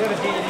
We